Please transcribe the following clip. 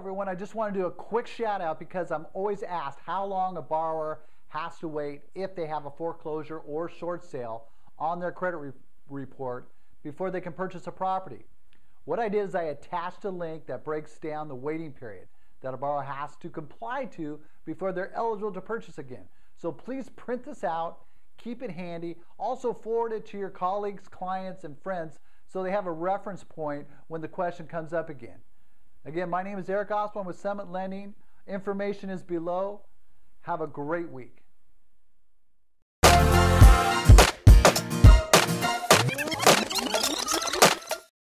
everyone. I just want to do a quick shout out because I'm always asked how long a borrower has to wait if they have a foreclosure or short sale on their credit re report before they can purchase a property. What I did is I attached a link that breaks down the waiting period that a borrower has to comply to before they're eligible to purchase again. So please print this out, keep it handy. Also forward it to your colleagues, clients, and friends so they have a reference point when the question comes up again. Again, my name is Eric Gausepohl with Summit Lending. Information is below. Have a great week.